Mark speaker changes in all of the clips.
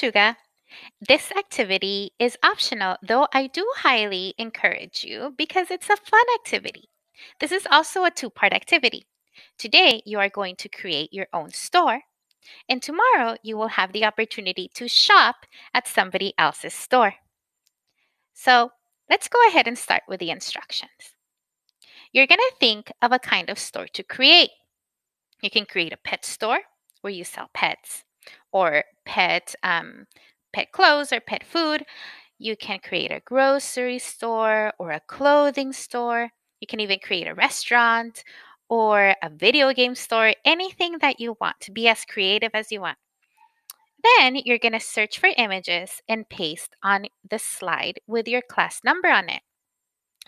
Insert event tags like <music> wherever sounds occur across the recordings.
Speaker 1: Chuga. This activity is optional, though I do highly encourage you because it's a fun activity. This is also a two part activity. Today, you are going to create your own store, and tomorrow, you will have the opportunity to shop at somebody else's store. So, let's go ahead and start with the instructions. You're going to think of a kind of store to create. You can create a pet store where you sell pets or pet um, pet clothes or pet food. You can create a grocery store or a clothing store. You can even create a restaurant or a video game store, anything that you want to be as creative as you want. Then you're going to search for images and paste on the slide with your class number on it.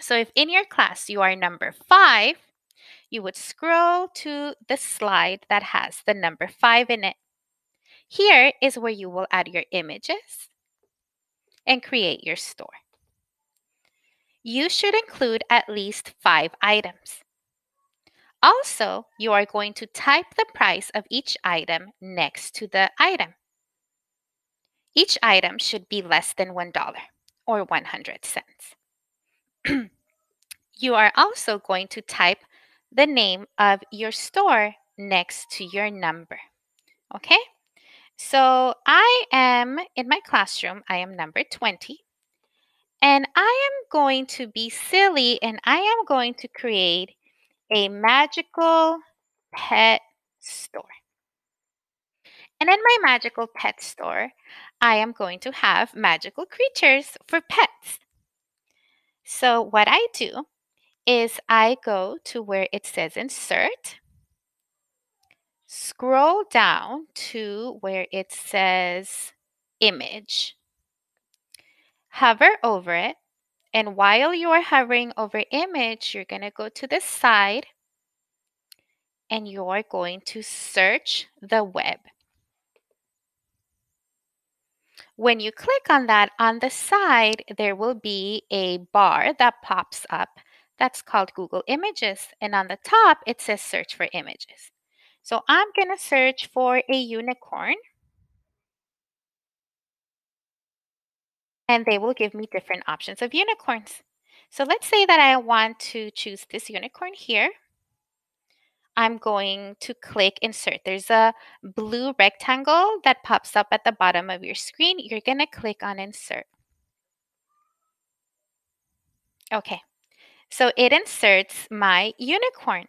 Speaker 1: So if in your class you are number five, you would scroll to the slide that has the number five in it. Here is where you will add your images and create your store. You should include at least five items. Also, you are going to type the price of each item next to the item. Each item should be less than $1 or 100 cents. <clears throat> you are also going to type the name of your store next to your number. Okay? So I am in my classroom, I am number 20. And I am going to be silly and I am going to create a magical pet store. And in my magical pet store, I am going to have magical creatures for pets. So, what I do is I go to where it says insert, scroll down to where it says image, hover over it, and while you are hovering over image, you're going to go to the side and you're going to search the web. When you click on that on the side, there will be a bar that pops up that's called Google Images. And on the top, it says search for images. So I'm going to search for a unicorn. And they will give me different options of unicorns. So let's say that I want to choose this unicorn here. I'm going to click insert. There's a blue rectangle that pops up at the bottom of your screen. You're going to click on insert. Okay, so it inserts my unicorn.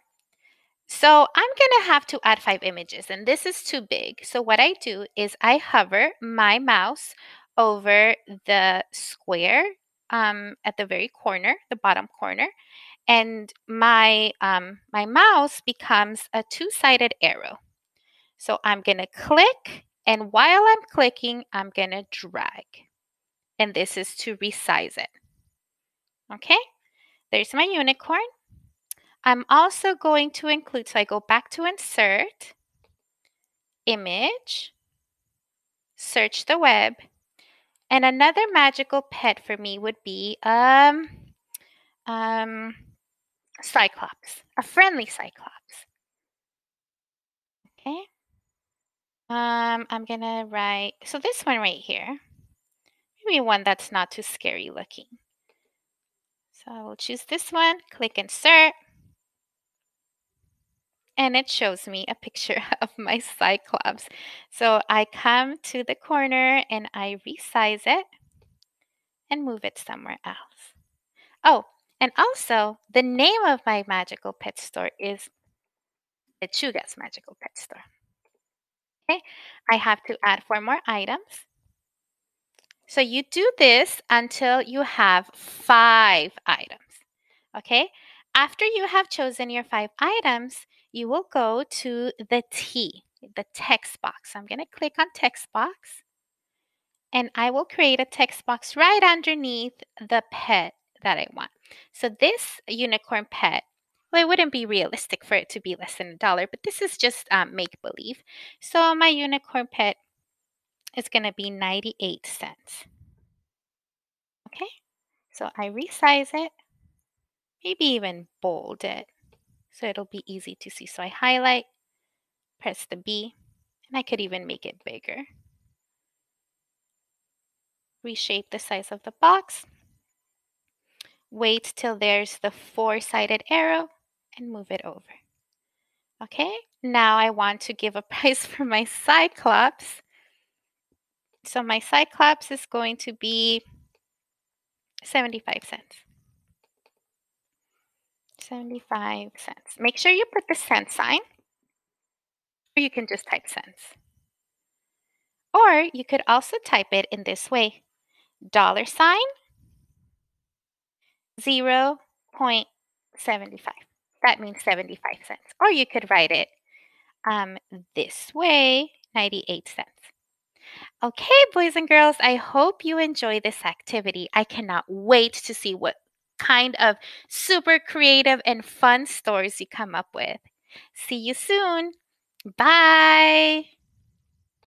Speaker 1: So I'm going to have to add five images and this is too big. So what I do is I hover my mouse over the square um, at the very corner, the bottom corner, and my, um, my mouse becomes a two-sided arrow. So I'm going to click, and while I'm clicking, I'm going to drag. And this is to resize it. Okay, there's my unicorn. I'm also going to include, so I go back to insert, image, search the web, and another magical pet for me would be um, um, Cyclops, a friendly Cyclops. Okay. Um, I'm gonna write, so this one right here, maybe one that's not too scary looking. So I will choose this one, click insert, and it shows me a picture <laughs> of my Cyclops. So I come to the corner and I resize it and move it somewhere else. Oh, and also, the name of my magical pet store is Lechuga's Magical Pet Store. Okay, I have to add four more items. So you do this until you have five items. Okay, after you have chosen your five items, you will go to the T, the text box. I'm going to click on text box and I will create a text box right underneath the pet that I want. So this unicorn pet, well, it wouldn't be realistic for it to be less than a dollar, but this is just um, make believe. So my unicorn pet is going to be 98 cents. Okay, so I resize it, maybe even bold it so it'll be easy to see. So I highlight, press the B, and I could even make it bigger. reshape the size of the box. Wait till there's the four-sided arrow and move it over. Okay, now I want to give a <laughs> price for my Cyclops. So my Cyclops is going to be 75 cents. 75 cents. Make sure you put the cent sign, or you can just type cents. Or you could also type it in this way dollar sign 0.75. That means 75 cents. Or you could write it um, this way 98 cents. Okay, boys and girls, I hope you enjoy this activity. I cannot wait to see what kind of super creative and fun stories you come up with. See you soon. Bye.